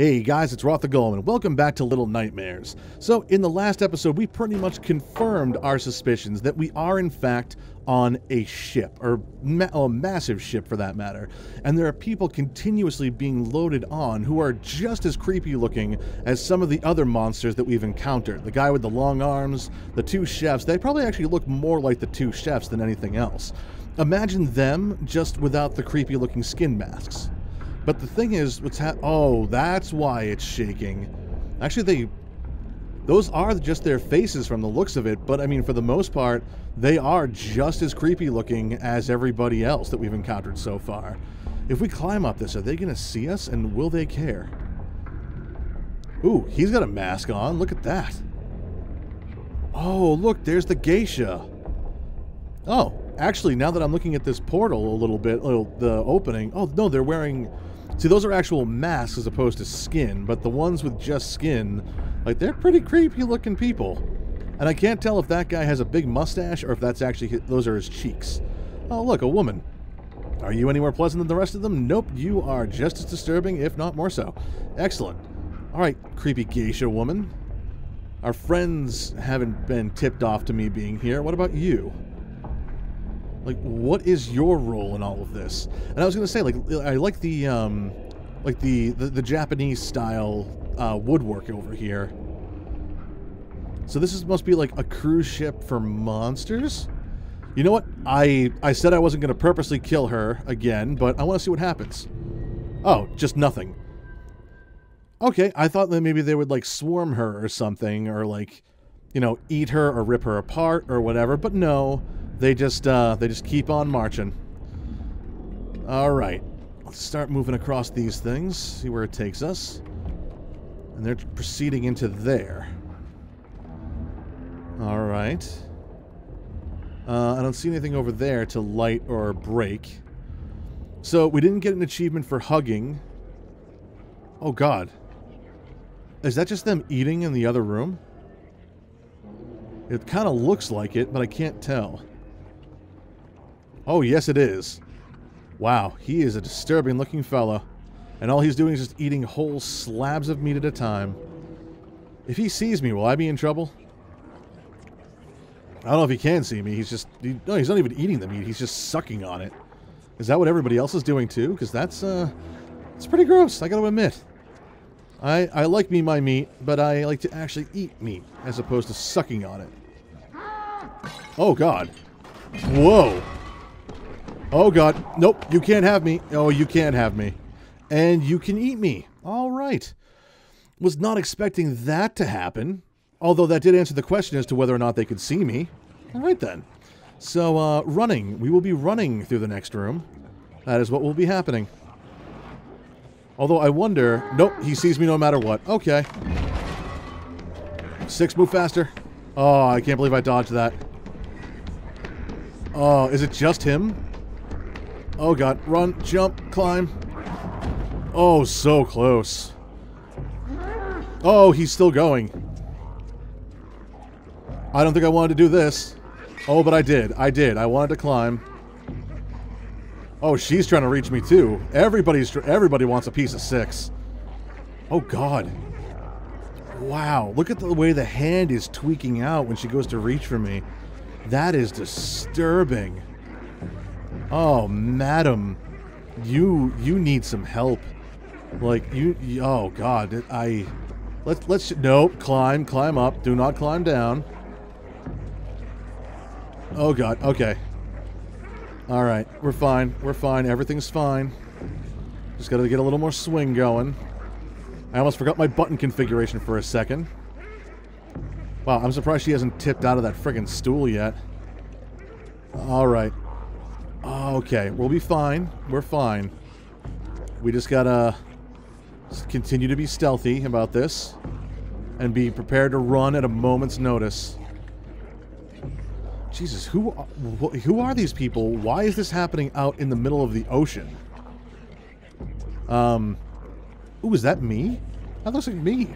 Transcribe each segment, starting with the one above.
Hey guys, it's Rotha and welcome back to Little Nightmares. So, in the last episode, we pretty much confirmed our suspicions that we are, in fact, on a ship, or ma a massive ship for that matter, and there are people continuously being loaded on who are just as creepy looking as some of the other monsters that we've encountered. The guy with the long arms, the two chefs, they probably actually look more like the two chefs than anything else. Imagine them just without the creepy looking skin masks. But the thing is, what's hap- Oh, that's why it's shaking. Actually, they... Those are just their faces from the looks of it, but I mean, for the most part, they are just as creepy looking as everybody else that we've encountered so far. If we climb up this, are they going to see us, and will they care? Ooh, he's got a mask on. Look at that. Oh, look, there's the geisha. Oh, actually, now that I'm looking at this portal a little bit, little, the opening, oh, no, they're wearing See, those are actual masks as opposed to skin, but the ones with just skin, like, they're pretty creepy looking people. And I can't tell if that guy has a big mustache or if that's actually, his, those are his cheeks. Oh, look, a woman. Are you any more pleasant than the rest of them? Nope, you are just as disturbing, if not more so. Excellent. All right, creepy geisha woman. Our friends haven't been tipped off to me being here. What about you? Like, what is your role in all of this? And I was to say, like, I like the, um, like the, the, the Japanese style uh, woodwork over here. So this is, must be like a cruise ship for monsters? You know what? I, I said I wasn't to purposely kill her again, but I want to see what happens. Oh, just nothing. Okay, I thought that maybe they would, like, swarm her or something, or, like, you know, eat her or rip her apart or whatever, but no they just uh, they just keep on marching. All right, let's start moving across these things. See where it takes us. And they're proceeding into there. All right. Uh, I don't see anything over there to light or break. So we didn't get an achievement for hugging. Oh God. Is that just them eating in the other room? It kind of looks like it, but I can't tell. Oh, yes it is. Wow, he is a disturbing looking fella. And all he's doing is just eating whole slabs of meat at a time. If he sees me, will I be in trouble? I don't know if he can see me. He's just... He, no, he's not even eating the meat. He's just sucking on it. Is that what everybody else is doing too? Because that's, uh... It's pretty gross, I gotta admit. I, I like me my meat, but I like to actually eat meat, as opposed to sucking on it. Oh, God. Whoa. Oh, God. Nope, you can't have me. Oh, you can't have me. And you can eat me. All right. Was not expecting that to happen. Although that did answer the question as to whether or not they could see me. All right, then. So, uh, running. We will be running through the next room. That is what will be happening. Although I wonder... Nope, he sees me no matter what. Okay. Six, move faster. Oh, I can't believe I dodged that. Oh, is it just him? Oh god, run, jump, climb. Oh, so close. Oh, he's still going. I don't think I wanted to do this. Oh, but I did. I did. I wanted to climb. Oh, she's trying to reach me too. Everybody's everybody wants a piece of six. Oh god. Wow, look at the way the hand is tweaking out when she goes to reach for me. That is disturbing. Oh, madam, you you need some help. Like you, you oh god, I let's let's nope, climb, climb up. Do not climb down. Oh god, okay. All right, we're fine. We're fine. Everything's fine. Just got to get a little more swing going. I almost forgot my button configuration for a second. Wow, I'm surprised she hasn't tipped out of that friggin' stool yet. All right. Okay, we'll be fine. We're fine. We just gotta continue to be stealthy about this and be prepared to run at a moment's notice. Jesus, who who are these people? Why is this happening out in the middle of the ocean? Um, ooh, is that me? That looks like me.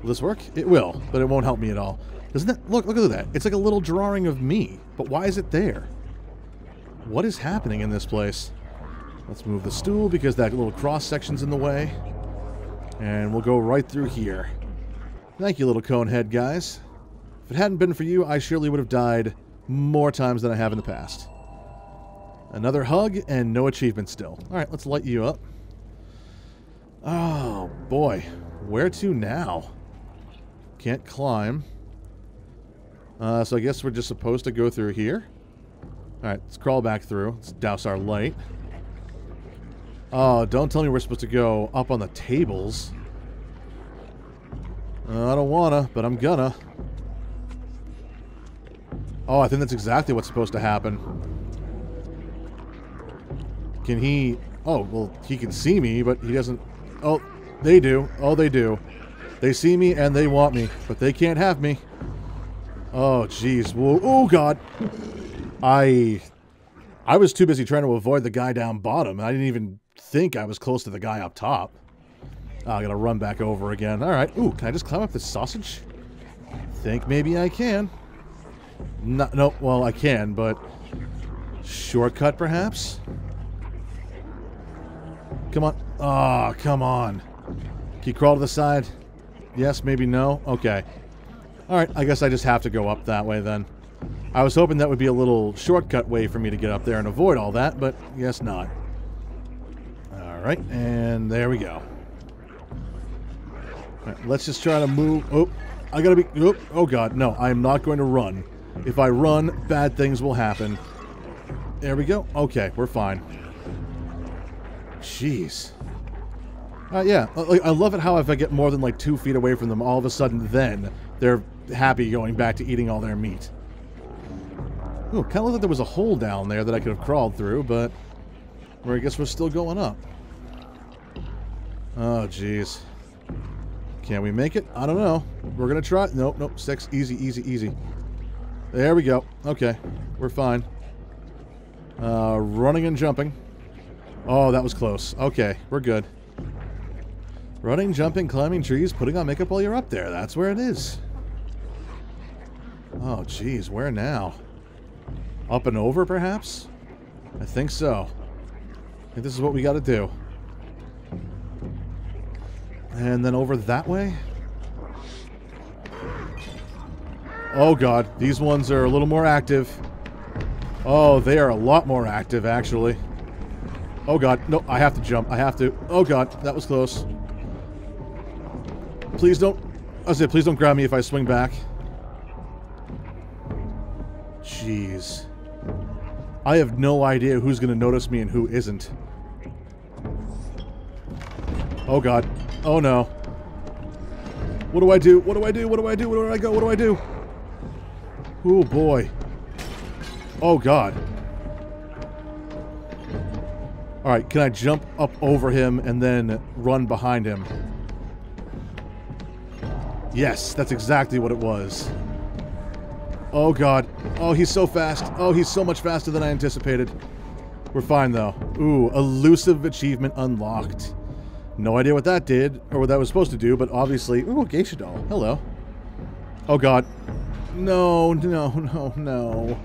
Will this work? It will, but it won't help me at all. Doesn't that look? Look at that. It's like a little drawing of me, but why is it there? What is happening in this place? Let's move the stool because that little cross section's in the way. And we'll go right through here. Thank you, little cone head guys. If it hadn't been for you, I surely would have died more times than I have in the past. Another hug and no achievement still. Alright, let's light you up. Oh, boy. Where to now? Can't climb. Uh, so I guess we're just supposed to go through here. Alright, let's crawl back through. Let's douse our light. Oh, don't tell me we're supposed to go up on the tables. Uh, I don't wanna, but I'm gonna. Oh, I think that's exactly what's supposed to happen. Can he... Oh, well, he can see me, but he doesn't... Oh, they do. Oh, they do. They see me and they want me, but they can't have me. Oh, jeez. Oh, God. I... I was too busy trying to avoid the guy down bottom. I didn't even think I was close to the guy up top. Oh, I gotta run back over again. Alright. Ooh, can I just climb up this sausage? Think maybe I can. No, no, well, I can, but... Shortcut, perhaps? Come on. Oh, come on. Can you crawl to the side? Yes, maybe no? Okay. Alright, I guess I just have to go up that way then. I was hoping that would be a little shortcut way for me to get up there and avoid all that, but guess not. Alright, and there we go. Right, let's just try to move. Oh, I gotta be... Oh, oh god, no, I am not going to run. If I run, bad things will happen. There we go. Okay, we're fine. Jeez. Uh, yeah, I love it how if I get more than like two feet away from them, all of a sudden then they're happy going back to eating all their meat. Ooh, kind of looked like there was a hole down there that I could have crawled through, but where I guess we're still going up. Oh, jeez. Can we make it? I don't know. We're going to try. Nope, nope. Six. Easy, easy, easy. There we go. Okay. We're fine. Uh, running and jumping. Oh, that was close. Okay, we're good. Running, jumping, climbing trees, putting on makeup while you're up there. That's where it is. Oh, jeez. Where now? Up and over, perhaps? I think so. I think this is what we got to do. And then over that way? Oh god, these ones are a little more active. Oh, they are a lot more active, actually. Oh god, no, I have to jump. I have to. Oh god, that was close. Please don't... I said, please don't grab me if I swing back. Jeez. I have no idea who's going to notice me and who isn't. Oh god. Oh no. What do I do? What do I do? What do I do? Where do I go? What do I do? Oh boy. Oh god. Alright, can I jump up over him and then run behind him? Yes, that's exactly what it was. Oh god. Oh, he's so fast. Oh, he's so much faster than I anticipated. We're fine though. Ooh, elusive achievement unlocked. No idea what that did, or what that was supposed to do, but obviously... Ooh, geisha doll. Hello. Oh god. No, no, no, no.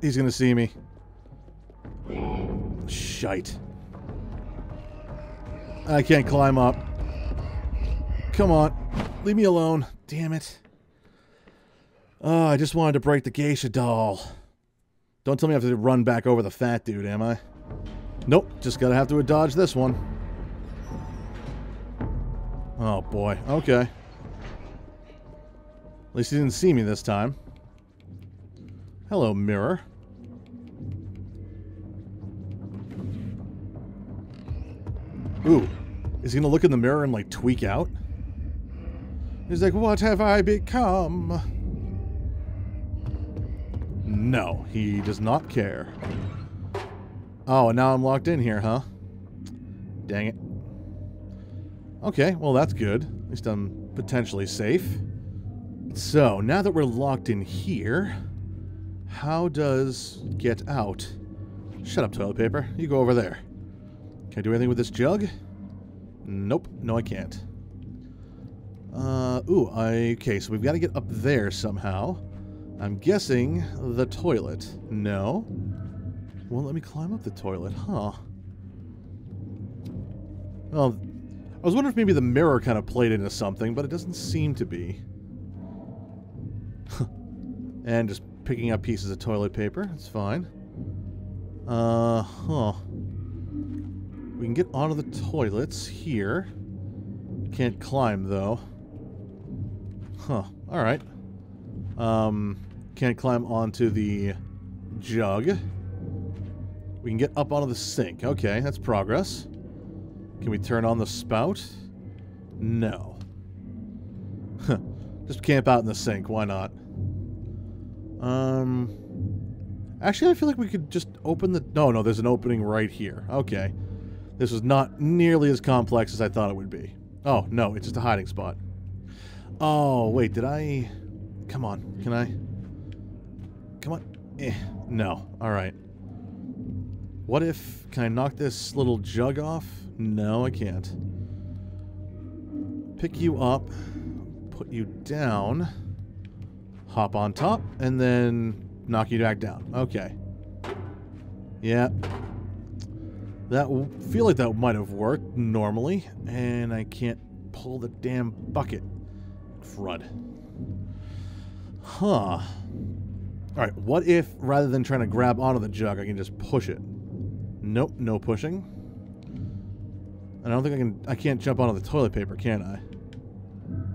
He's gonna see me. Shite. I can't climb up. Come on. Leave me alone. Damn it. Oh, I just wanted to break the geisha doll. Don't tell me I have to run back over the fat dude, am I? Nope, just gotta have to dodge this one. Oh boy, okay. At least he didn't see me this time. Hello, mirror. Ooh, is he gonna look in the mirror and like tweak out? He's like, what have I become? No, he does not care. Oh, and now I'm locked in here, huh? Dang it. Okay, well that's good. At least I'm potentially safe. So, now that we're locked in here, how does get out? Shut up, toilet paper. You go over there. Can I do anything with this jug? Nope. No, I can't. Uh, ooh, I, okay, so we've got to get up there somehow. I'm guessing the toilet. No. won't let me climb up the toilet, huh? Well, I was wondering if maybe the mirror kind of played into something, but it doesn't seem to be. and just picking up pieces of toilet paper. That's fine. Uh, huh. We can get onto the toilets here. Can't climb, though. Huh. Alright. Um, can't climb onto the jug. We can get up onto the sink. Okay, that's progress. Can we turn on the spout? No. Just camp out in the sink. Why not? Um... Actually, I feel like we could just open the... No, no, there's an opening right here. Okay. This was not nearly as complex as I thought it would be. Oh, no, it's just a hiding spot. Oh, wait, did I... Come on, can I... Come on. Eh, no. Alright. What if... Can I knock this little jug off? No, I can't. Pick you up, put you down, hop on top, and then knock you back down. Okay. Yeah. That feel like that might have worked normally, and I can't pull the damn bucket. Crud. Huh. Alright, what if, rather than trying to grab onto the jug, I can just push it? Nope, no pushing. And I don't think I can... I can't jump onto the toilet paper, can I?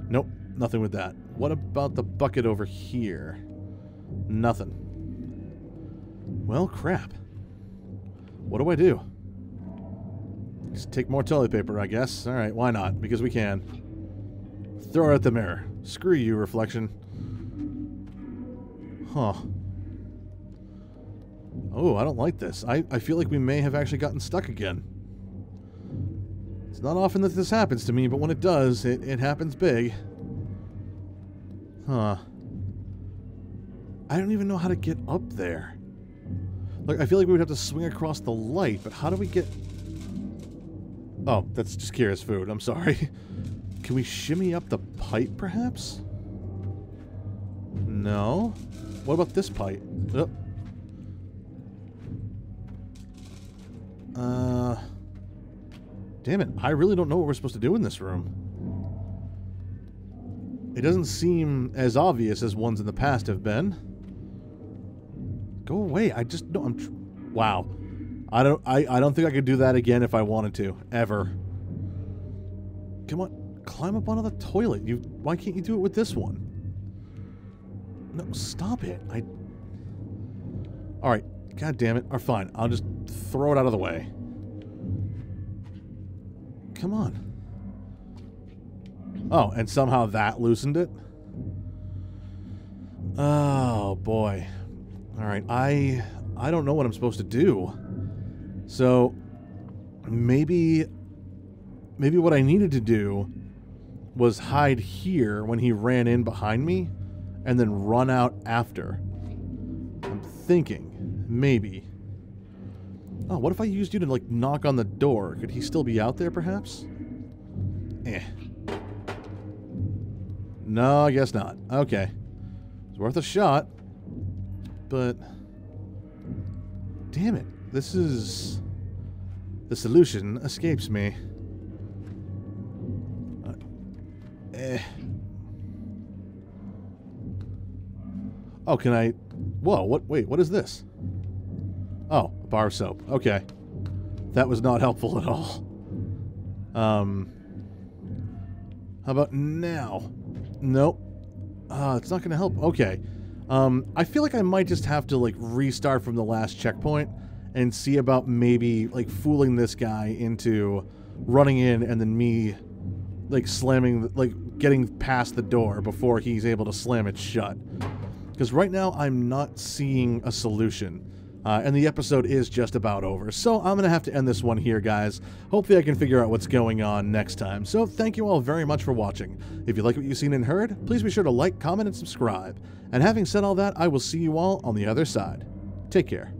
Nope, nothing with that. What about the bucket over here? Nothing. Well, crap. What do I do? Just take more toilet paper, I guess. Alright, why not? Because we can. Throw it at the mirror. Screw you, reflection. Huh. Oh, I don't like this. I, I feel like we may have actually gotten stuck again. It's not often that this happens to me, but when it does, it, it happens big. Huh. I don't even know how to get up there. Like, I feel like we would have to swing across the light, but how do we get... Oh, that's just Kira's food. I'm sorry. Can we shimmy up the pipe, perhaps? No. What about this pipe? Oh. Uh... Damn it, I really don't know what we're supposed to do in this room. It doesn't seem as obvious as ones in the past have been. Go away, I just don't... I'm wow. I don't, I, I don't think I could do that again if I wanted to. Ever. Come on, climb up onto the toilet. You, why can't you do it with this one? No, stop it. I... Alright, god damn it. Or fine, I'll just throw it out of the way. Come on. Oh, and somehow that loosened it? Oh, boy. Alright, I... I don't know what I'm supposed to do. So, maybe... Maybe what I needed to do was hide here when he ran in behind me and then run out after. I'm thinking. Maybe. Oh, what if I used you to, like, knock on the door? Could he still be out there, perhaps? Eh. No, I guess not. Okay. It's worth a shot. But... Damn it. This is... The solution escapes me. Uh, eh. Oh, can I... Whoa, what? Wait, what is this? Oh, a bar of soap. Okay. That was not helpful at all. Um... How about now? Nope. Uh, it's not going to help. Okay. Um, I feel like I might just have to, like, restart from the last checkpoint and see about maybe, like, fooling this guy into running in and then me, like, slamming, like, getting past the door before he's able to slam it shut. Because right now I'm not seeing a solution. Uh, and the episode is just about over. So I'm going to have to end this one here, guys. Hopefully I can figure out what's going on next time. So thank you all very much for watching. If you like what you've seen and heard, please be sure to like, comment, and subscribe. And having said all that, I will see you all on the other side. Take care.